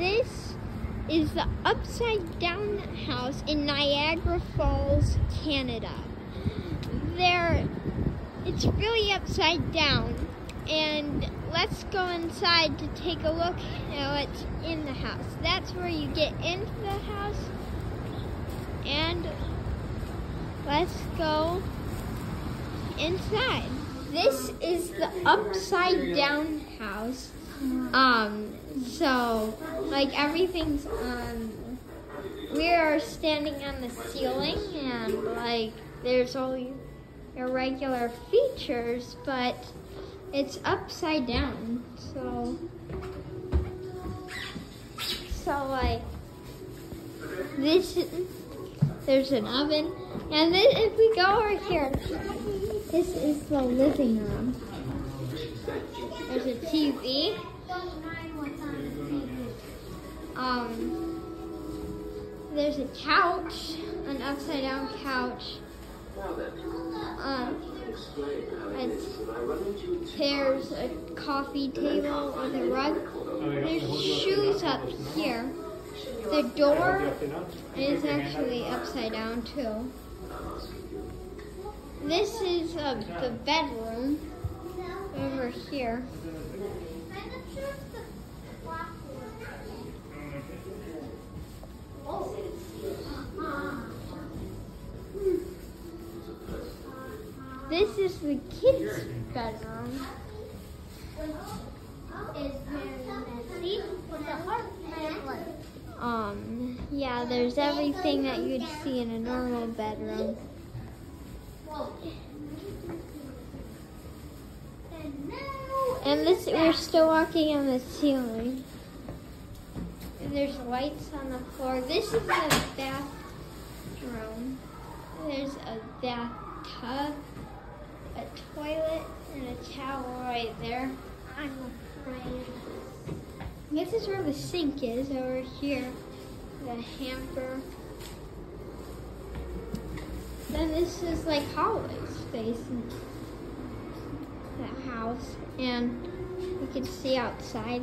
This is the upside down house in Niagara Falls, Canada. There, it's really upside down. And let's go inside to take a look at what's in the house. That's where you get into the house. And let's go inside. This is the upside down house. Um, so, like everything's on, we are standing on the ceiling and like there's only irregular features, but it's upside down. So, so like this, there's an oven. And then if we go over here, this is the living room. TV. Um, there's a couch, an upside down couch. Um, there's a coffee table with a rug. There's shoes up here. The door is actually upside down too. This is uh, the bedroom over here. This is the kids' bedroom. Um, yeah, there's everything that you'd see in a normal bedroom. And this, we're still walking on the ceiling. And there's lights on the floor. This is the bathroom. There's a bathtub, a toilet, and a towel right there. I'm afraid. This is where the sink is over here. The hamper. Then this is like hallway space the house and you can see outside.